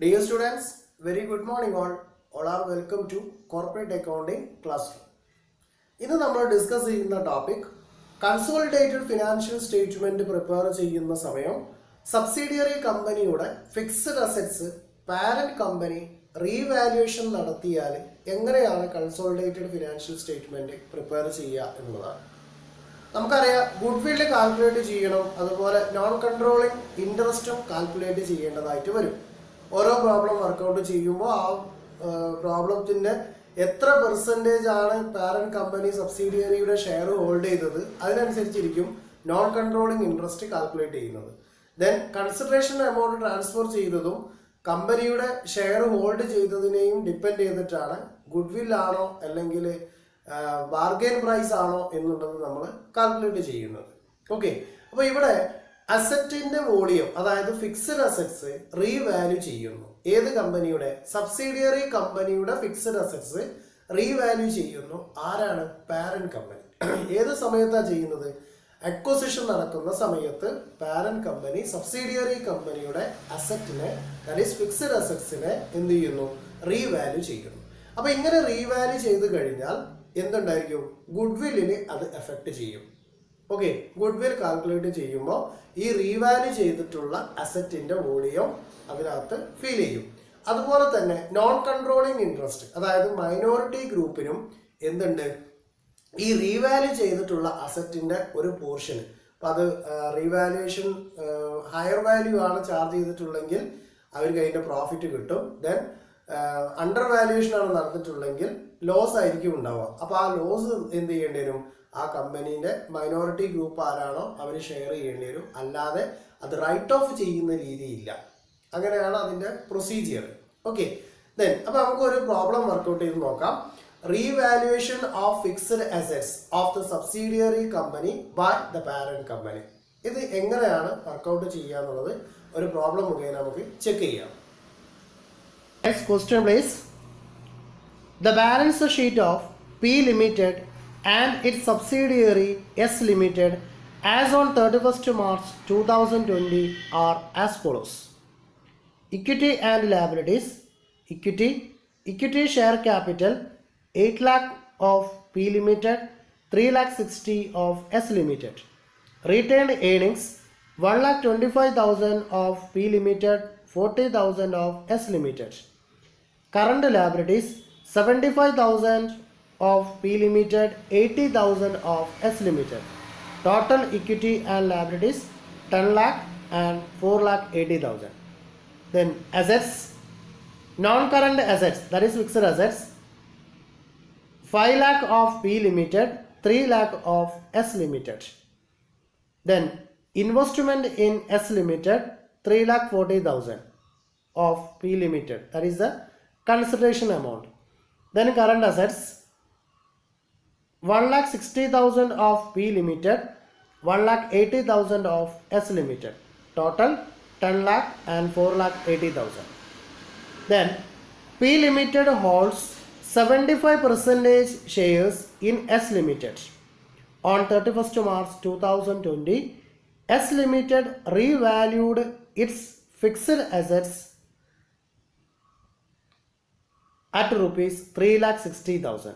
Dear students, very good morning all. All are welcome to Corporate Accounting Classroom. ഇന്ന് നമ്മൾ discuss ചെയ്യുന്ന topic consolidated financial statement prepare ചെയ്യുന്ന സമയം subsidiary കമ്പനിയുടെ fixed assets parent company revaluation നടത്തിയാൽ എങ്ങനെയാണ് consolidated financial statement prepare ചെയ്യുക എന്നുള്ളതാണ് നമുക്കറിയാം ഗുഡ് കാൽക്കുലേറ്റ് ചെയ്യണം അതുപോലെ നോൺ കൺട്രോളിംഗ് ഇൻട്രസ്റ്റും കാൽക്കുലേറ്റ് ചെയ്യേണ്ടതായിട്ട് വരും ഓരോ പ്രോബ്ലം വർക്കൗട്ട് ചെയ്യുമ്പോൾ ആ പ്രോബ്ലത്തിന്റെ എത്ര പെർസെന്റേജ് ആണ് പാരന്റ് കമ്പനി സബ്സിഡിയറിയുടെ ഷെയർ ഹോൾഡ് ചെയ്തത്? അതിനനുസരിച്ചിരിക്കും നോൺ കൺട്രോളിംഗ് ഇൻട്രസ്റ്റ് കാൽക്കുലേറ്റ് ചെയ്യുന്നത്. ദെൻ കൺസിഡറേഷൻ എമൗണ്ട് ട്രാൻസ്ഫർ ചെയ്തതും കമ്പനിയുടെ ഷെയർ ഹോൾഡ് ചെയ്തതിനെയും ഡിപ്പെൻഡ് ചെയ്തിട്ടാണ് ഗുഡ് വിൽ ആണോ അല്ലെങ്കിൽ ബാർഗെയിൻ പ്രൈസ് ആണോ എന്നുള്ളത് നമ്മൾ കാൽക്കുലേറ്റ് ചെയ്യുന്നത്. ഓക്കെ അപ്പോൾ ഇവിടെ അസറ്റിന്റെ വോളിയം അതായത് ഫിക്സഡ് അസറ്റ്സ് റീവാല്യൂ ചെയ്യുന്നു. ഏത് കമ്പനിയുടെ? സബ്സിഡിയറി കമ്പനിയുടെ ഫിക്സഡ് അസറ്റ്സ് റീവാല്യൂ ചെയ്യുന്നു. ആരാണ്? പാരന്റ് കമ്പനി ഏത് സമയത്താണ് ചെയ്യുന്നത്? അക്വസിഷൻ നടക്കുന്ന സമയത്ത് പാരന്റ് കമ്പനി സബ്സിഡിയറി കമ്പനിയുടെ അസറ്റിനെ ദാറ്റ് ഫിക്സഡ് അസറ്റ്സിനെ എന്ത് ചെയ്യുന്നു? റീവാല്യൂ ചെയ്യുന്നു. അപ്പൊ ഇങ്ങനെ റീവാല്യൂ ചെയ്ത് കഴിഞ്ഞാൽ എന്തുണ്ടായിരിക്കും? ഗുഡ്വില്ലിന് അത് എഫക്റ്റ് ചെയ്യും. ഓക്കെ ഗുഡ് വിൽ കാൽക്കുലേറ്റ് ചെയ്യുമ്പോൾ ഈ റീവാല്യൂ ചെയ്തിട്ടുള്ള അസറ്റിന്റെ വോളിയം അതിനകത്ത് ഫീൽ ചെയ്യും. അതുപോലെ തന്നെ നോൺ കൺട്രോളിങ് ഇൻട്രസ്റ്റ് അതായത് മൈനോറിറ്റി ഗ്രൂപ്പിനും എന്തുണ്ട്? ഈ റീവാല്യൂ ചെയ്തിട്ടുള്ള അസറ്റിന്റെ ഒരു പോർഷൻ അപ്പൊ അത് റീവാലുവേഷൻ ഹയർ വാല്യൂ ആണ് ചാർജ് ചെയ്തിട്ടുള്ളെങ്കിൽ അവർക്ക് അതിന്റെ പ്രോഫിറ്റ് കിട്ടും. ദെൻ അണ്ടർ വാല്യുവേഷൻ ആണ് നടന്നിട്ടുള്ളെങ്കിൽ ലോസ് ആയിരിക്കും ഉണ്ടാവുക. അപ്പൊ ആ ലോസ് എന്ത് ചെയ്യേണ്ടി വരും? ആ കമ്പനീന്റെ മൈനോറിറ്റി ഗ്രൂപ്പ് ആരാണോ അവർ ഷെയർ ചെയ്യേണ്ടി വരും. അല്ലാതെ അത് റൈറ്റ് ഓഫ് ചെയ്യുന്ന രീതിയില്ല. അങ്ങനെയാണ് അതിന്റെ പ്രൊസീജിയർ ഓക്കെ ദെൻ അപ്പോൾ നമുക്ക് ഒരു പ്രോബ്ലം വർക്കൗട്ട് ചെയ്ത് നോക്കാം. Revaluation of fixed assets of the subsidiary company by the parent company ഇത് എങ്ങനെയാണ് വർക്കൗട്ട് ചെയ്യുക എന്നുള്ളത് ഒരു പ്രോബ്ലം മുഖേന നമുക്ക് ചെക്ക് ചെയ്യാം. Next question please the balance sheet of P Limited and its subsidiary S Limited as on 31st March 2020 are as follows. Equity and liabilities. Equity. Equity share capital 8 lakh of P Limited, 3 lakh 60 of S Limited. Retained earnings 1 lakh 25,000 of P Limited, 40,000 of S Limited. Current liabilities 75,000 of P Limited, 80,000 of S Limited. Total equity and liabilities 10 lakh and 4 lakh 80,000. Then assets, non-current assets that is fixed assets 5 lakh of P Limited, 3 lakh of S Limited. Then investment in S Limited 3 lakh 40,000 of P Limited that is the consideration amount. Then current assets 1 lakh 60,000 of P Limited, 1 lakh 80,000 of S Limited. Total 10 lakh and 4 lakh 80,000. Then P Limited holds 75% shares in S Limited. On 31st March 2020, S Limited revalued its fixed assets at rupees 3 lakh 60,000.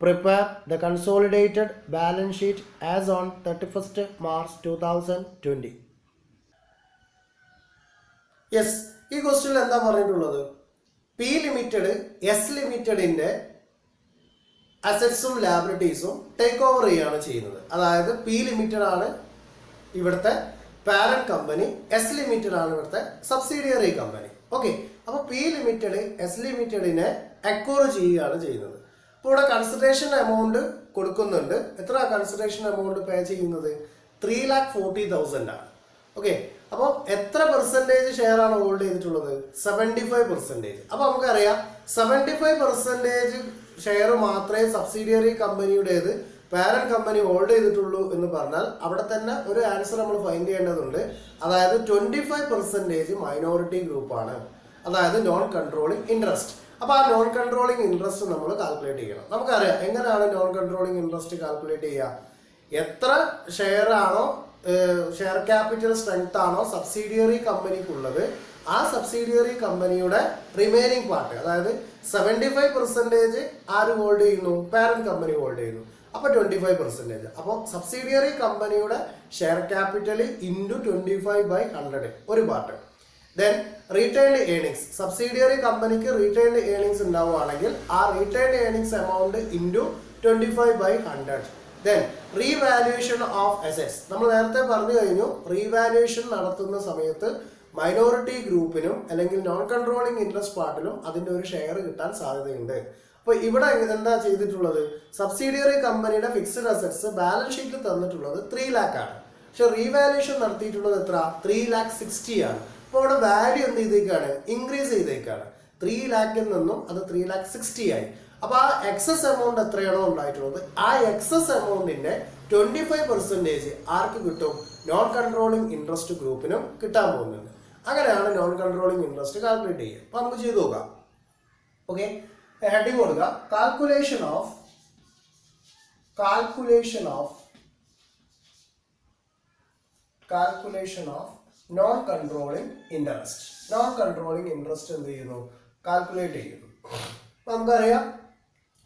Prepare the consolidated balance sheet as on 31st March 2020. Yes ഈ ക്വസ്റ്റ്യനിൽ എന്താ പറഞ്ഞിട്ടുള്ളത്? P limited S ലിമിറ്റഡിന്റെ അസറ്റ്സും ലാബിലിറ്റീസും take over ചെയ്യുകയാണ് ചെയ്യുന്നത്. അതായത് P limited ആണ് ഇവിടുത്തെ പാരന്റ് കമ്പനി എസ് ലിമിറ്റഡ് ആണ് ഇവിടുത്തെ സബ്സിഡിയറി കമ്പനി ഓക്കെ അപ്പോൾ പി ലിമിറ്റഡ് എസ് ലിമിറ്റഡിനെ അക്വയർ ചെയ്യുകയാണ് ചെയ്യുന്നത്. അപ്പോൾ ഇവിടെ കൺസിഡറേഷൻ എമൗണ്ട് കൊടുക്കുന്നുണ്ട്. എത്ര കൺസിഡറേഷൻ എമൗണ്ട് പേ ചെയ്യുന്നത്? ത്രീ ലാക്ക് ഫോർട്ടി തൗസൻഡ് ആണ്. ഓക്കെ അപ്പോൾ എത്ര പെർസെന്റേജ് ഷെയർ ആണ് ഹോൾഡ് ചെയ്തിട്ടുള്ളത്? സെവന്റി ഫൈവ് പെർസെന്റേജ് അപ്പോൾ നമുക്കറിയാം സെവന്റി ഫൈവ് പെർസെന്റേജ് ഷെയർ മാത്രമേ സബ്സിഡിയറി കമ്പനിയുടേത് പാരന്റ് കമ്പനി ഹോൾഡ് ചെയ്തിട്ടുള്ളൂ എന്ന് പറഞ്ഞാൽ അവിടെ തന്നെ ഒരു ആൻസർ നമ്മൾ ഫൈൻഡ് ചെയ്യേണ്ടതുണ്ട്. അതായത് ട്വന്റി ഫൈവ് പെർസെന്റേജ് മൈനോറിറ്റി ഗ്രൂപ്പാണ് അതായത് നോൺ കൺട്രോളിംഗ് ഇൻട്രസ്റ്റ് അപ്പൊ ആ നോൺ കൺട്രോളിങ് ഇൻട്രസ്റ്റ് നമ്മൾ കാൽക്കുലേറ്റ് ചെയ്യണം. നമുക്കറിയാം എങ്ങനെയാണ് നോൺ കൺട്രോളിങ് ഇൻട്രസ്റ്റ് കാൽക്കുലേറ്റ് ചെയ്യുക? എത്ര ഷെയർ ആണോ ഷെയർ ക്യാപിറ്റൽ സ്ട്രെങ്ത് ആണോ സബ്സിഡിയറി കമ്പനിക്കുള്ളത് ആ സബ്സിഡിയറി കമ്പനിയുടെ റിമൈനിങ് പാർട്ട് അതായത് സെവന്റി ഫൈവ് പെർസെന്റേജ് ആര് ഹോൾഡ് ചെയ്യുന്നു? പാരന്റ് കമ്പനി ഹോൾഡ് ചെയ്യുന്നു. അപ്പോൾ ട്വന്റി ഫൈവ് പെർസെന്റേജ് അപ്പോൾ സബ്സിഡിയറി കമ്പനിയുടെ share capital into twenty five by hundred ഒരു part then retained earnings subsidiary കമ്പനിക്ക് റീറ്റേൺഡ് ഏണിങ്സ് ഉണ്ടാവുകയാണെങ്കിൽ ആ retained earnings amount into twenty five by hundred then revaluation of assets നമ്മൾ നേരത്തെ പറഞ്ഞു കഴിഞ്ഞു റീവാലുവേഷൻ നടത്തുന്ന സമയത്ത് മൈനോറിറ്റി ഗ്രൂപ്പിനും അല്ലെങ്കിൽ നോൺ കൺട്രോളിംഗ് ഇൻട്രസ്റ്റ് പാർട്ടിലും അതിന്റെ ഒരു ഷെയർ കിട്ടാൻ സാധ്യതയുണ്ട്. അപ്പോൾ ഇവിടെ എന്താ ചെയ്തിട്ടുള്ളത്? സബ്സിഡിയറി കമ്പനിയുടെ ഫിക്സഡ് അസറ്റ്സ് ബാലൻസ് ഷീറ്റിൽ തന്നിട്ടുള്ളത് ത്രീ ലാക്ക് ആണ്. പക്ഷെ റീവാലുവേഷൻ നടത്തിയിട്ടുള്ളത് എത്ര? ത്രീ ലാക്ക് സിക്സ്റ്റി ആണ്. അപ്പോൾ അവിടെ വാല്യൂ എന്ത് ചെയ്തേക്കാണ്? ഇൻക്രീസ് ചെയ്തേക്കാണ്. ത്രീ ലാക്കിൽ നിന്നും അത് ത്രീ ലാക്ക് സിക്സ്റ്റി ആയി. അപ്പോൾ ആ എക്സസ് എമൗണ്ട് എത്രയാണോ ഉണ്ടായിട്ടുള്ളത്? ആ എക്സസ് എമൗണ്ടിന്റെ ട്വന്റി ഫൈവ് പെർസെന്റേജ് ആർക്ക് കിട്ടും? നോൺ കൺട്രോളിംഗ് ഇൻട്രസ്റ്റ് ഗ്രൂപ്പിനും കിട്ടാൻ പോകുന്നുണ്ട്. അങ്ങനെയാണ് നോൺ കൺട്രോളിംഗ് ഇൻട്രസ്റ്റ് കാൽക്കുലേറ്റ് ചെയ്യുക. അപ്പോൾ നമുക്ക് ചെയ്തു നോക്കാം. ഓക്കെ ഹെഡിങ് കൊടുക്കുക calculation of calculation of calculation of non controlling interest non controlling interest എന്ത് ചെയ്യുന്നു? കാൽക്കുലേറ്റ് ചെയ്യുന്നു. നമുക്കറിയാം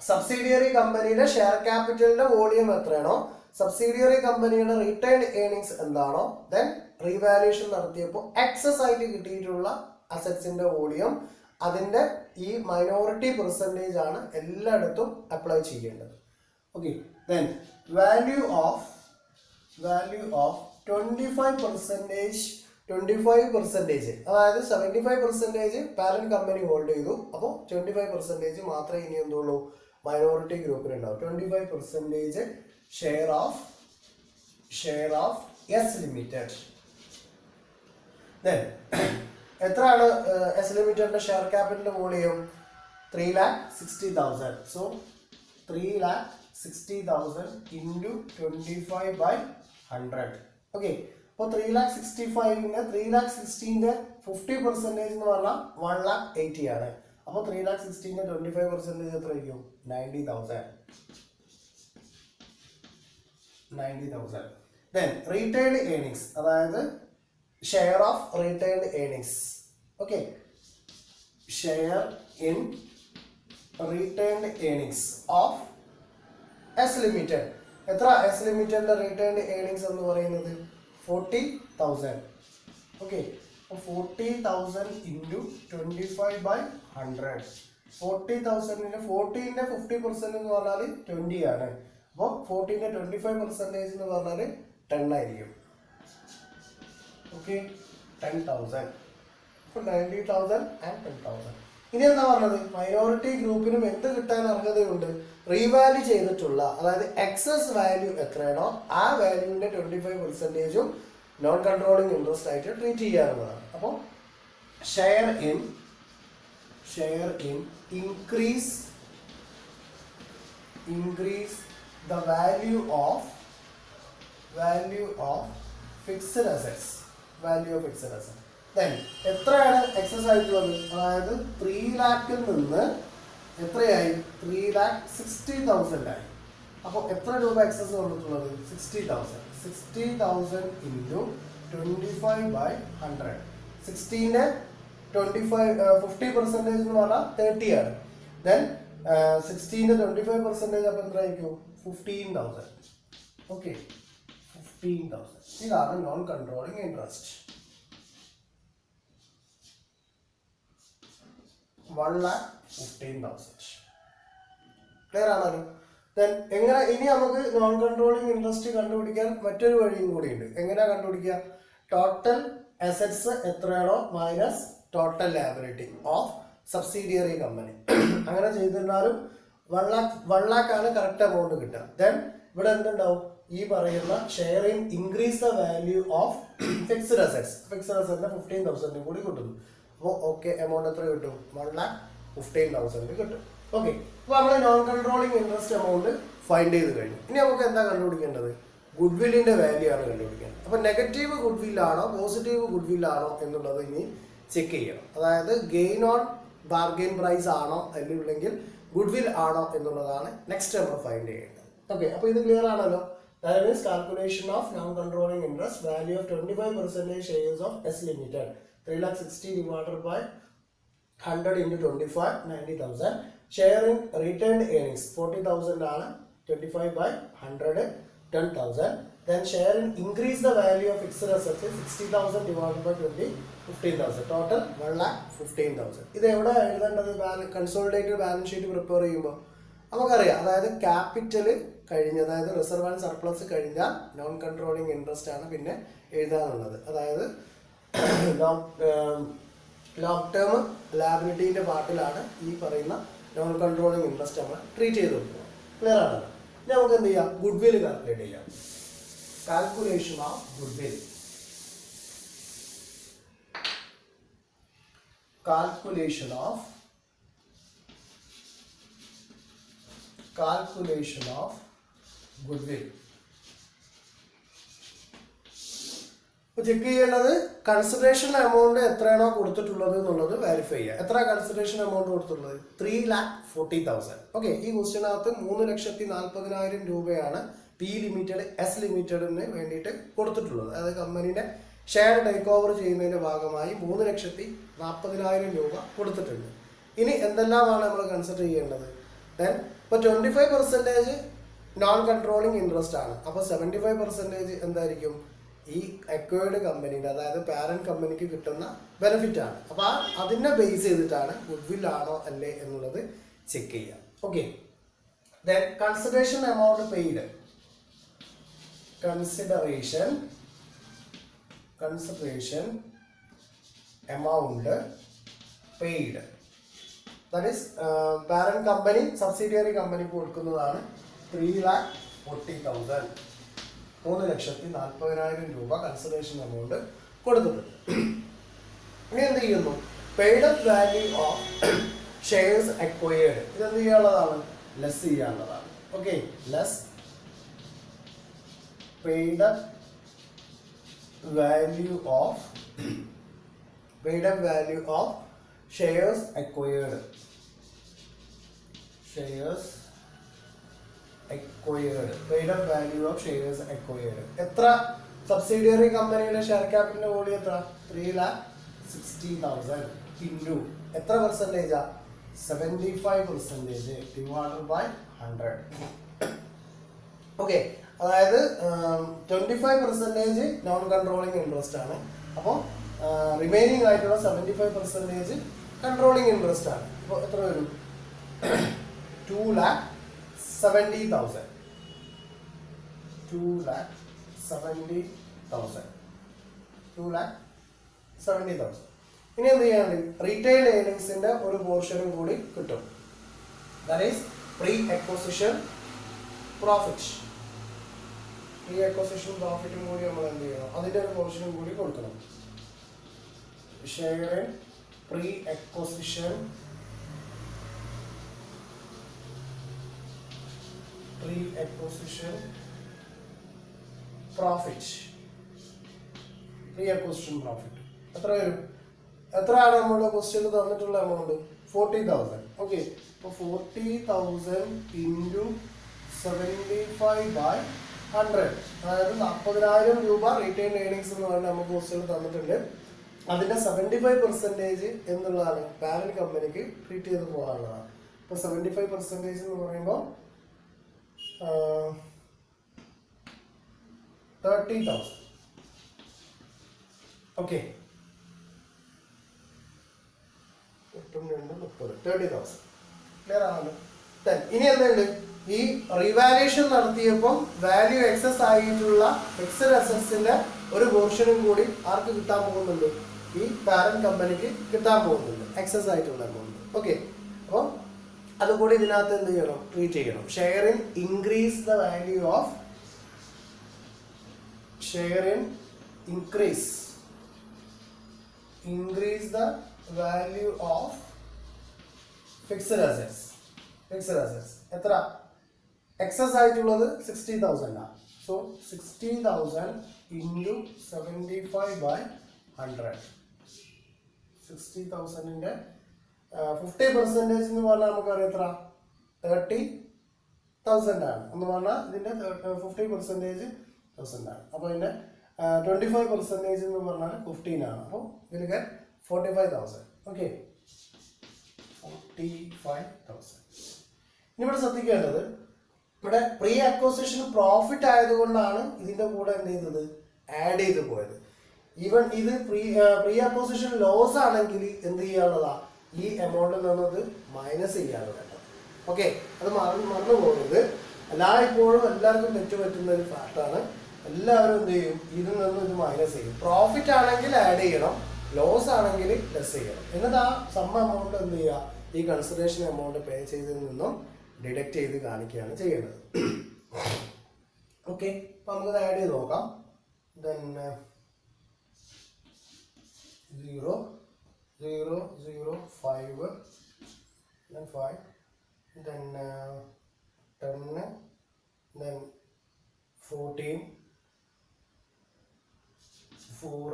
സബ്സിഡിയറി കമ്പനിയുടെ ഷെയർ ക്യാപിറ്റലിന്റെ വോളിയം എത്രയാണോ സബ്സിഡിയറി കമ്പനിയുടെ റിട്ടേൺ ഏണിങ്സ് എന്താണോ ദെൻ റീവാലുവേഷൻ നടത്തിയപ്പോൾ എക്സസ് ആയിട്ട് കിട്ടിയിട്ടുള്ള അസറ്റ്സിന്റെ വോളിയം അതിന്റെ ഈ മൈനോറിറ്റി പെർസെന്റേജ് ആണ് എല്ലായിടത്തും അപ്ലൈ ചെയ്യേണ്ടത്. Okay then value of value of twenty five percentage twenty five percentage അതായത് seventy five percentage parent company hold ചെയ്തു. അപ്പോൾ ട്വന്റി ഫൈവ് പെർസെന്റേജ് മാത്രമേ ഇനി എന്തുള്ളൂ? മൈനോറിറ്റി ഗ്രൂപ്പിന് ഉണ്ടാവും. Twenty five percentage share of share of S limited എത്രയാണ് S ലിമിറ്റഡിന്റെ share ക്യാപിറ്റലിന്റെ volume three lakh sixty thousand so three lakh sixty thousand into twenty five by hundred okay അപ്പോൾ three lakh sixty ഫൈവിന്റെ three lakh സിക്സ്റ്റീന്റെ fifty percentage എന്ന് പറഞ്ഞാൽ one lakh eighty ആണ്. അപ്പോൾ three lakh സിക്സ്റ്റീന്റെ ട്വന്റി ഫൈവ് പെർസെന്റേജ് എത്ര ആയിരിക്കും? Ninety thousand ninety thousand then retained earnings അതായത് share of retained earnings okay share in retained earnings of S limited എത്ര എസ് ലിമിറ്റഡിന്റെ റീറ്റെയിൽഡ് ഏണിങ്സ് എന്ന് പറയുന്നത്? Forty thousand okay forty thousand into twenty five by hundred forty തൗസൻഡിന് ഫോർട്ടീന്റെ fifty percent എന്ന് പറഞ്ഞാൽ twenty ആണ്. അപ്പോൾ ഫോർട്ടീന്റെ ട്വന്റി ഫൈവ് പെർസെന്റേജ് എന്ന് പറഞ്ഞാൽ ടെൻ ആയിരിക്കും. ഓക്കെ ടെൻ തൗസൻഡ് ഇപ്പോൾ ninety thousand and ten thousand ഇനി എന്താ പറഞ്ഞത്? മൈനോറിറ്റി ഗ്രൂപ്പിനും എന്ത് കിട്ടാൻ അർഹതയുണ്ട്? റീവാല്യൂ ചെയ്തിട്ടുള്ള അതായത് എക്സസ് വാല്യൂ എത്രയാണോ ആ വാല്യൂവിന്റെ ട്വന്റി ഫൈവ് പെർസെന്റേജും നോൺ കൺട്രോളിംഗ് ഇൻട്രസ്റ്റ് ആയിട്ട് ട്രീറ്റ് ചെയ്യാവുന്നതാണ്. അപ്പോൾ share in share in increase increase the value of value of fixed assets value of fixed asset എത്രയാണ് എക്സസ് ആയിട്ടുള്ളത്? അതായത് ത്രീ ലാക്കിൽ നിന്ന് എത്രയായി? ത്രീ ലാക്ക് സിക്സ്റ്റി തൗസൻഡ് ആയി. അപ്പോൾ എത്ര രൂപ എക്സസ് വന്നിട്ടുള്ളത്? Sixty thousand sixty thousand into twenty five by hundred സിക്സ്റ്റീന്റെ twenty five fifty percentage എന്ന് പറഞ്ഞാൽ തേർട്ടി ആണ്. ദെൻ സിക്സ്റ്റീന്റെ ട്വന്റി ഫൈവ് പെർസെന്റേജ് അപ്പോൾ എത്രയായിരിക്കും? Fifteen thousand okay fifteen thousand ഇതാണ് non controlling interest one lakh fifteen thousand clear ആണല്ലോ then എങ്ങനെ ഇനി നമുക്ക് നോൺ കൺട്രോളിങ് ഇൻട്രസ്റ്റ് കണ്ടുപിടിക്കാൻ മറ്റൊരു വഴിയും കൂടിയുണ്ട്. എങ്ങനെയാ കണ്ടുപിടിക്കുക? ടോട്ടൽ അസറ്റ്സ് എത്രയാണോ? Minus total liability of subsidiary company അങ്ങനെ ചെയ്തിരുന്നാലും വൺ ലാക്ക് വൺ ലാക്ക് ആണ് കറക്റ്റ് എമൗണ്ട് കിട്ടുക. ദെൻ ഇവിടെ എന്തുണ്ടാവും? ഈ പറയുന്ന sharing increase the value of fixed assets fixed അസറ്റിന് fifteen thousand കൂടി കിട്ടുന്നു. അപ്പോൾ ഓക്കെ എമൗണ്ട് എത്ര കിട്ടും? വൺ ലാക്ക് ഫിഫ്റ്റീൻ തൗസൻഡ് കിട്ടും. ഓക്കെ അപ്പോൾ നമ്മൾ non controlling interest amount find ചെയ്ത് കഴിഞ്ഞു. ഇനി നമുക്ക് എന്താ കണ്ടുപിടിക്കേണ്ടത്? ഗുഡ് വില്ലിന്റെ വാല്യൂ ആണ് കണ്ടുപിടിക്കേണ്ടത്. അപ്പോൾ നെഗറ്റീവ് ഗുഡ് വില്ലാണോ പോസിറ്റീവ് ഗുഡ് വില്ലാണോ എന്നുള്ളത് ഇനി ചെക്ക് ചെയ്യണം. അതായത് ഗെയിൻ ഓൺ ബാർഗെയിൻ പ്രൈസ് ആണോ അല്ലെങ്കിൽ ഗുഡ് വിൽ ആണോ എന്നുള്ളതാണ് നെക്സ്റ്റ് നമ്മൾ ഫൈൻഡ് ചെയ്യേണ്ടത്. ഓക്കെ അപ്പോൾ ഇത് ക്ലിയർ ആണല്ലോ? That means calculation of non controlling interest value of twenty five percentage shares of S limited three lakh sixty divided by hundred into twenty five ninety thousand share in return earnings forty thousand ആണ് twenty five by hundred ten thousand increase the value of fixed asset sixty thousand divide by twenty fifteen thousand total one lakh fifteen thousand ഇത് എവിടെ എഴുതേണ്ടത്? Consolidated balance sheet prepare ചെയ്യുമ്പോൾ നമുക്കറിയാം അതായത് capital കഴിഞ്ഞ് അതായത് reserve and surplus കഴിഞ്ഞാൽ non controlling interest ആണ് പിന്നെ എഴുതാനുള്ളത്. അതായത് ലോങ് ടേം ലാബിലിറ്റീന്റെ പാർട്ടിലാണ് ഈ പറയുന്ന നോൺ കൺട്രോളിങ് ഇൻട്രസ്റ്റ് നമ്മൾ ട്രീറ്റ് ചെയ്ത് കൊടുക്കുക ക്ലിയർ ആണ്? ഇനി നമുക്ക് എന്ത് ചെയ്യാം? ഗുഡ് വിൽ കാൽക്കുലേറ്റ് ചെയ്യാം. Calculation of goodwill calculation of calculation of good goodwill. ഇപ്പൊ ചെക്ക് ചെയ്യേണ്ടത് കൺസിഡറേഷൻ എമൗണ്ട് എത്രയാണോ കൊടുത്തിട്ടുള്ളത് എന്നുള്ളത് വെരിഫൈ ചെയ്യുക. എത്ര കൺസിഡറേഷൻ എമൗണ്ട് കൊടുത്തിട്ടുള്ളത്? Three lakh forty thousand okay ഈ ക്വസ്റ്റ്യനകത്ത് മൂന്ന് ലക്ഷത്തി നാൽപ്പതിനായിരം രൂപയാണ് പി ലിമിറ്റഡ് എസ് ലിമിറ്റഡിന് വേണ്ടിയിട്ട് കൊടുത്തിട്ടുള്ളത്. അതായത് കമ്പനിയുടെ ഷെയർ ടേക്ക് ഓവർ ചെയ്യുന്നതിന്റെ ഭാഗമായി മൂന്ന് ലക്ഷത്തി നാൽപ്പതിനായിരം രൂപ കൊടുത്തിട്ടുണ്ട്. ഇനി എന്തെല്ലാമാണ് നമ്മൾ കൺസിഡർ ചെയ്യേണ്ടത്? ദെൻ ഇപ്പോൾ twenty five percentage non controlling interest ആണ്. അപ്പോൾ സെവന്റി ഫൈവ് പെർസെന്റേജ് എന്തായിരിക്കും? ഈ അക്വേർഡ് കമ്പനിയുടെ അതായത് പാരന്റ് കമ്പനിക്ക് കിട്ടുന്ന ബെനിഫിറ്റ് ആണ്. അപ്പോൾ ആ അതിനെ ബേസ് ചെയ്തിട്ടാണ് ഗുഡ്വിൽ ആണോ അല്ലേ എന്നുള്ളത് ചെക്ക് ചെയ്യാം okay consideration amount paid consideration consideration amount paid that is parent company subsidiary കമ്പനിക്ക് കൊടുക്കുന്നതാണ് ത്രീ ലാക്ക് ഫോർട്ടി തൗസൻഡ് മൂന്ന് ലക്ഷത്തി നാൽപ്പതിനായിരം രൂപ കൺസിഡറേഷൻ എമൗണ്ട് കൊടുത്തിട്ടുണ്ട്. ഇനി എന്ത് ചെയ്യുന്നു? Paid up value of shares acquired ഇത് എന്ത് ചെയ്യാനുള്ളതാണ്? Less ചെയ്യാനുള്ളതാണ്. Okay less paid up value of paid up value of shares acquired shares acquired paid up value of shares acquired എത്ര സബ്സിഡിയറി കമ്പനിയുടെ ഷെയർ ക്യാപിറ്റലിന്റെ വോളി എത്ര? Three lakh sixty thousand into എത്ര പെർസെന്റേജാ seventy five percentage divided by hundred okay അതായത് twenty five percentage non controlling interest ആണ് അപ്പോൾ remaining ആയിട്ടുള്ള seventy five percentage controlling interest ആണ്. അപ്പോൾ എത്ര വരും? Two lakh seventy thousand two lakh seventy thousand two lakh seventy thousand ഇനി എന്ത് ചെയ്യാനുണ്ട്? റീറ്റെയിൽ ഏർണിങ്സിന്റെ ഒരു പോർഷനും കൂടി കിട്ടും. That is pre acquisition profit pre acquisition പ്രോഫിറ്റും കൂടി നമ്മൾ എന്ത് ചെയ്യണം? അതിന്റെ ഒരു പോർഷനും കൂടി കൊടുക്കണം. Share pre acquisition acquisition profit pre acquisition profit എത്ര വരും? എത്രയാണ് നമ്മുടെ ക്വസ്റ്റ്യൻ തന്നിട്ടുള്ള എമൗണ്ട് ഫോർട്ടി തൗസൻഡ് ഓക്കെ അപ്പോൾ forty thousand into seventy five by hundred അതായത് നാൽപ്പതിനായിരം രൂപ റീറ്റെയിൻ ഏണിങ്സ് എന്ന് പറഞ്ഞാൽ നമുക്ക് ക്വസ്റ്റ്യൻ തന്നിട്ടുണ്ട്. അതിന്റെ സെവന്റി ഫൈവ് പെർസെന്റേജ് എന്നുള്ളതാണ് പാരന്റ് കമ്പനിക്ക് ട്രീറ്റ് ചെയ്ത് പോകാനുള്ളതാണ്. അപ്പോൾ സെവന്റി ഫൈവ് പെർസെന്റേജ് എന്ന് പറയുമ്പോൾ തേർട്ടി തൗസൻഡ് ഓക്കെ എട്ടും രണ്ടും തേർട്ടി തൗസൻഡ് ക്ലിയർ ആണല്ലോ? Then, ഇനി എന്തുണ്ട്? ഈ റിവാലുവേഷൻ നടത്തിയപ്പോൾ വാല്യൂ എക്സസ് ആയിട്ടുള്ള ഫിക്സഡ് അസറ്റ്സിന്റെ ഒരു പോർഷനും കൂടി ആർക്ക് കിട്ടാൻ പോകുന്നുണ്ട്? ഈ പാരന്റ് കമ്പനിക്ക് കിട്ടാൻ പോകുന്നുണ്ട്. എക്സസ് ആയിട്ടുള്ള എമൗണ്ട് ഓക്കെ അപ്പോൾ അതുകൂടി ഇതിനകത്ത് എന്ത് ചെയ്യണം? ട്രീറ്റ് ചെയ്യണം. Share in increase the value of share in increase increase the value of fixed assets fixed assets എത്ര? എക്സസ് ആയിട്ടുള്ളത് സിക്സ്റ്റി തൗസൻഡ് ആണ് so sixty thousand into seventy five by hundred sixty തൗസൻഡിന്റെ fifty percentage എന്ന് പറഞ്ഞാൽ നമുക്കറിയാം എത്ര? Thirty thousand ആണ്. എന്ന് പറഞ്ഞാൽ ഇതിന്റെ ഫിഫ്റ്റി പെർസെന്റേജ് തൗസൻഡ് ആണ്. അപ്പോൾ ഇതിന്റെ ട്വന്റി ഫൈവ് പെർസെന്റേജ് എന്ന് പറഞ്ഞാൽ ഫിഫ്റ്റീൻ ആണ്. അപ്പോൾ ഇതിൽ get forty five thousand okay forty five thousand ഇനി ഇവിടെ ശ്രദ്ധിക്കേണ്ടത് ഇവിടെ പ്രീ അക്വസിഷൻ പ്രോഫിറ്റ് ആയതുകൊണ്ടാണ് ഇതിന്റെ കൂടെ എന്ത് ചെയ്തത്? ആഡ് ചെയ്ത് പോയത്. ഈവൻ ഇത് പ്രീ പ്രീ അക്വസിഷൻ ലോസ് ആണെങ്കിൽ എന്ത് ചെയ്യാനുള്ളതാ? ഈ എമൗണ്ടിൽ നിന്നത് മൈനസ് ചെയ്യാണ് വേണ്ടത്. ഓക്കെ അത് മറന്നു മറന്നു പോകുന്നത് എല്ലായ്പ്പോഴും എല്ലാവർക്കും തെറ്റു പറ്റുന്ന ഒരു ഫാക്ടാണ് എല്ലാവരും എന്ത് ചെയ്യും? ഇതിൽ നിന്ന് ഇത് മൈനസ് ചെയ്യും. പ്രോഫിറ്റ് ആണെങ്കിൽ ആഡ് ചെയ്യണം. ലോസ് ആണെങ്കിൽ ലെസ് ചെയ്യണം. എന്നിട്ട് ആ സമ്മ എമൗണ്ട് എന്ത് ചെയ്യുക? ഈ കൺസിഡറേഷൻ എമൗണ്ട് പേ ചെയ്തതിൽ നിന്നും ഡിഡക്റ്റ് ചെയ്ത് കാണിക്കുകയാണ് ചെയ്യേണ്ടത് ഓക്കെ അപ്പൊ നമുക്കത് ആഡ് ചെയ്ത് നോക്കാം. Then zero zero zero five then then uh, then fourteen four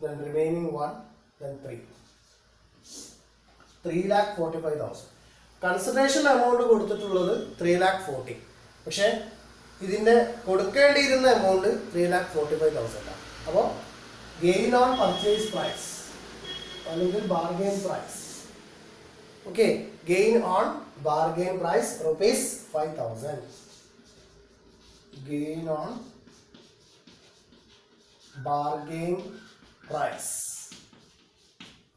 then remaining one, then three. Three lakh forty five thousand consideration amount കൊടുത്തിട്ടുള്ളത് ത്രീ ലാക്ക് ഫോർട്ടി പക്ഷേ ഇതിന്റെ കൊടുക്കേണ്ടിയിരുന്ന amount three lakh forty five thousand ആണ് അപ്പോൾ gain on purchase price അല്ലെങ്കിൽ bargain price okay gain on bargain price rupees five thousand gain on bargain price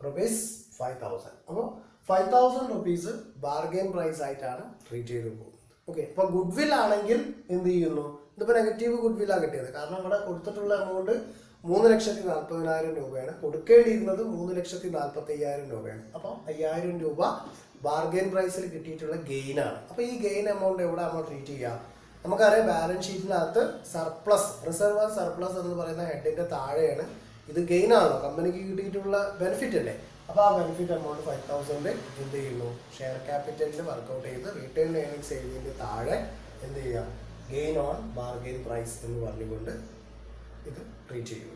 rupees five thousand അപ്പോൾ five thousand rupees bargain price ആയിട്ടാണ് treat ചെയ്ത് പോകുന്നത് okay അപ്പോൾ good will ആണെങ്കിൽ എന്ത് ചെയ്യുന്നു? ഇതിപ്പോൾ നെഗറ്റീവ് ഗുഡ് വില്ലാണ് കിട്ടിയത്. കാരണം ഇവിടെ കൊടുത്തിട്ടുള്ള എമൗണ്ട് മൂന്ന് ലക്ഷത്തി നാൽപ്പതിനായിരം രൂപയാണ്. കൊടുക്കേണ്ടിയിരുന്നത് മൂന്ന് ലക്ഷത്തി നാൽപ്പത്തി അയ്യായിരം രൂപയാണ്. അപ്പോൾ അയ്യായിരം രൂപ ബാർഗെയിൻ പ്രൈസിൽ കിട്ടിയിട്ടുള്ള ഗെയിൻ ആണ്. അപ്പോൾ ഈ ഗെയിൻ എമൗണ്ട് എവിടെ നമ്മൾ ട്രീറ്റ് ചെയ്യുക നമുക്കറിയാം ബാലൻസ് ഷീറ്റിനകത്ത് സർപ്ലസ് റിസർവ് സർപ്ലസ് എന്ന് പറയുന്ന ഹെഡിന്റെ താഴെയാണ്. ഇത് ആണോ കമ്പനിക്ക് കിട്ടിയിട്ടുള്ള ബെനിഫിറ്റ് അല്ലേ? അപ്പോൾ ആ ബെനിഫിറ്റ് എമൗണ്ട് ഫൈവ് തൗസൻഡ് എന്ത് ചെയ്യുന്നു? ഷെയർ ക്യാപിറ്റലിൽ വർക്കൗട്ട് ചെയ്ത് റീറ്റെയിൽ ഏണിങ്സ് എഴുതിയതിന്റെ താഴെ എന്ത് ചെയ്യാം ഗെയിൻ ഓൺ ബാർഗെയിൻ പ്രൈസ് എന്ന് പറഞ്ഞുകൊണ്ട് ഇത് ട്രീറ്റ് ചെയ്യും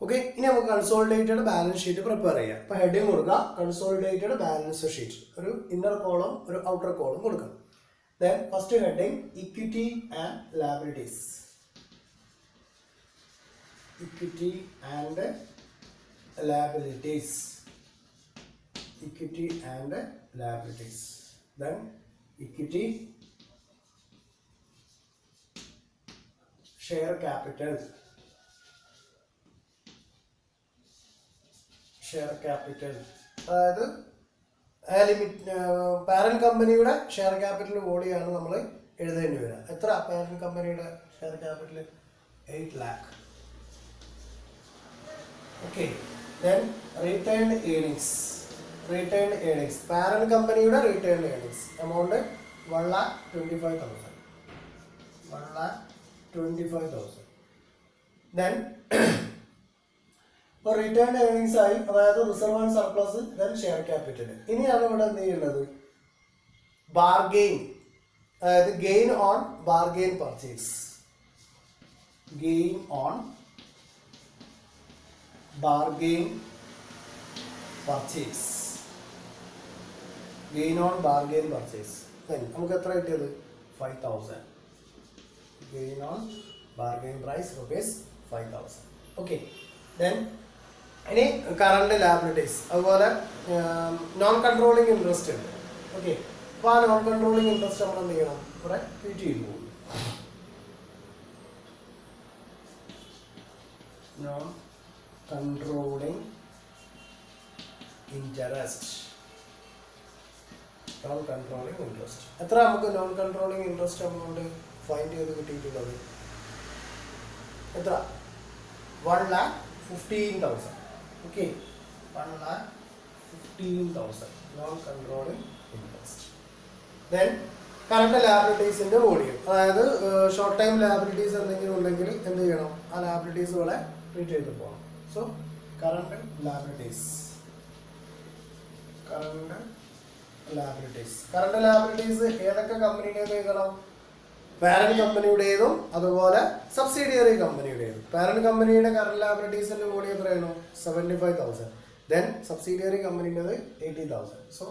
ഓക്കെ ഇനി നമുക്ക് കൺസോളിഡേറ്റഡ് ബാലൻസ് ഷീറ്റ് പ്രിപ്പയർ ചെയ്യാം. അപ്പോൾ ഹെഡിങ് കൊടുക്കുക. കൺസോളിഡേറ്റഡ് ബാലൻസ് ഷീറ്റ് ഒരു ഇന്നർ കോളം ഒരു ഔട്ടർ കോളം കൊടുക്കാം. Then first heading equity and liabilities equity and liabilities equity and liabilities. Then equity, share capital, share capital അതായത് limit parent കമ്പനിയുടെ share capital കൂടിയാണ് നമ്മൾ എഴുതേണ്ടി വരിക. എത്ര പാരന്റ് കമ്പനിയുടെ share capital eight lakh okay then return earnings return earnings parent കമ്പനിയുടെ return earnings amount one lakh twenty five thousand one lakh twenty five thousand then ഇപ്പോൾ റിട്ടേൺ ഏണിങ്സ് ആയി അതായത് reserve and surplus then share capital ഇനിയാണ് ഇവിടെ എന്ത് ചെയ്യുന്നത്? Bargain അതായത് gain on bargain purchase gain on bargain purchase gain on bargain purchase നമുക്ക് എത്ര കിട്ടിയത്? Five thousand gain on bargain price rupees five thousand okay then ഇനി കറണ്ട് ലാബിലിറ്റീസ് അതുപോലെ നോൺ കൺട്രോളിങ് ഇൻട്രസ്റ്റ് ഉണ്ട്. ഓക്കെ അപ്പോൾ ആ നോൺ കൺട്രോളിങ് ഇൻട്രസ്റ്റ് നമ്മൾ എന്ത് ചെയ്യണം? ഇവിടെ ട്വീറ്റ് ചെയ്തു പോകും. Non controlling interest non controlling interest എത്ര നമുക്ക് non controlling interest amount find ചെയ്ത് കിട്ടിയിട്ടുള്ളത്? എത്ര? One lakh fifteen thousand okay one lakh fifteen thousand non controlling interest then current ലാബിലിറ്റീസിന്റെ volume അതായത് ഷോർട്ട് ടൈം ലാബിലിറ്റീസ് എന്തെങ്കിലും ഉണ്ടെങ്കിൽ എന്ത് ചെയ്യണം? ആ ലാബിലിറ്റീസുകളെ ട്രീറ്റ് ചെയ്ത് പോകണം so current liabilities current liabilities current liabilities ഏതൊക്കെ കമ്പനിയുടെ എഴുതണം പാരന്റ് കമ്പനിയുടേതും അതുപോലെ സബ്സിഡിയറി കമ്പനിയുടേതും പാരന്റ് കമ്പനിയുടെ കറണ്ട് ലാബിലിറ്റീസിന്റെ കൂടി എത്രയാണ്? Seventy five thousand then subsidiary കമ്പനിന്റെത് eighty thousand so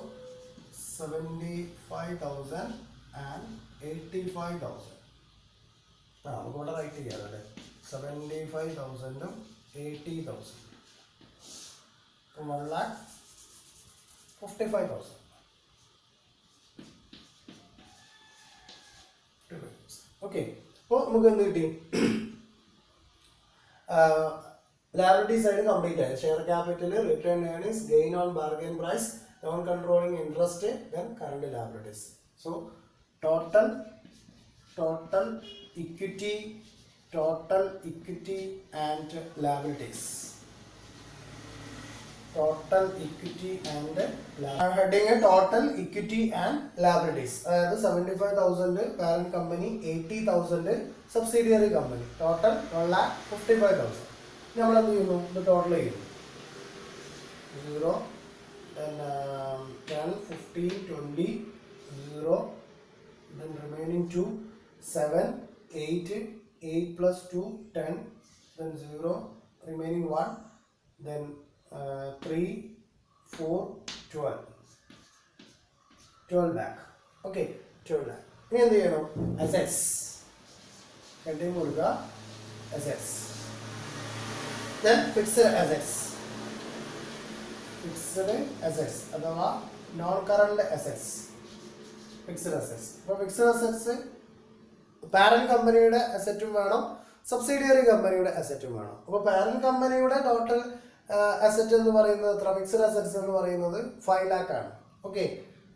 seventy five thousand and eighty five thousand ആ നമുക്കവിടെ റൈറ്റ് ചെയ്യാം അല്ലേ? Seventy five തൗസൻഡും eighty thousand one lakh fifty five thousand okay അപ്പോൾ നമുക്ക് എന്ത് കിട്ടി? ലാബിലിറ്റി സൈഡ് കംപ്ലീറ്റ് ആയി. Share capital return earnings gain on bargain price non controlling interest then current liabilities so total total equity total equity and liabilities total equity and heading total equity and liabilities അതായത് seventy five thousand parent company eighty thousand subsidiary company total one lakh fifty five thousand നമ്മൾ എന്ത് ചെയ്യുന്നു? ഇത് total ചെയ്യുന്നു. Zero ten fifteen twenty zero then remaining 2 7 8 8 plus 2 10 then 0 remaining 1 then uh, 3 4 12 12 lakh okay 12 ഇനി എന്ത് ചെയ്യണം? Assets heading കൊടുക്കുക. Assets then fixed assets fixed assets അഥവാ non current assets fixed assets അപ്പോൾ ഫിക്സഡ് അസറ്റ്സ് പാരന്റ് കമ്പനിയുടെ അസറ്റും വേണം. സബ്സിഡിയറി കമ്പനിയുടെ അസറ്റും വേണം. അപ്പോൾ പാരന്റ് കമ്പനിയുടെ ടോട്ടൽ അസറ്റ് എന്ന് പറയുന്നത് എത്ര ഫിക്സഡ് അസറ്റ്സ് എന്ന് പറയുന്നത് ഫൈവ് ലാക്ക് ആണ്. ഓക്കെ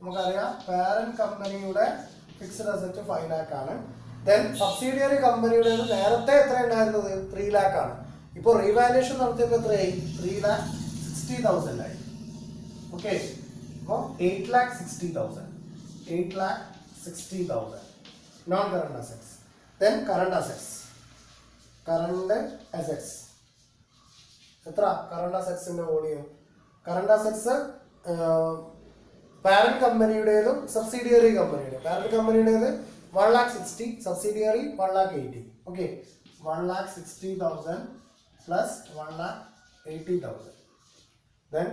നമുക്കറിയാം പാരന്റ് കമ്പനിയുടെ ഫിക്സഡ് അസറ്റ് ഫൈവ് ലാക്ക് ആണ്. ദെൻ സബ്സിഡിയറി കമ്പനിയുടെ നേരത്തെ എത്ര ഉണ്ടായിരുന്നത് ത്രീ ലാക്ക് ആണ്. ഇപ്പോൾ റീവാലുവേഷൻ നടത്തിയപ്പോൾ എത്രയായി? ത്രീ ലാക്ക് സിക്സ്റ്റി തൗസൻഡ് ആയി. ഓക്കെ അപ്പോൾ eight lakh sixty thousand eight lakh sixty thousand non current assets then current assets current assets എത്ര? കറണ്ട് അസറ്റ്സിന്റെ വോളിയം കറണ്ട് അസറ്റ്സ് പാരന്റ് കമ്പനിയുടേതും സബ്സിഡിയറി കമ്പനിയുടെ parent കമ്പനിയുടേത് one lakh sixty subsidiary one lakh eighty okay one lakh sixty thousand plus one lakh eighty thousand then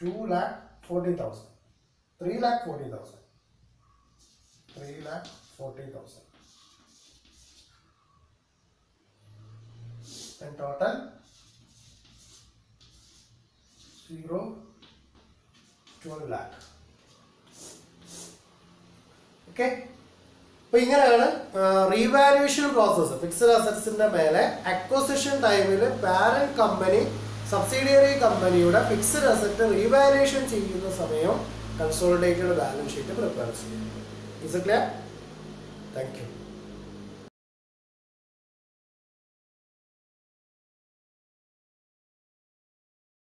two lakh forty thousand three lakh forty thousand three lakh forty thousand total zero twelve lakh. Okay അപ്പൊ ഇങ്ങനെയാണ് revaluation process fixed അസറ്റ്സിന്റെ മേലെ acquisition ടൈമിൽ parent company subsidiary കമ്പനിയുടെ fixed asset revaluation ചെയ്യുന്ന സമയം consolidated balance sheet prepare ചെയ്യും is clear thank U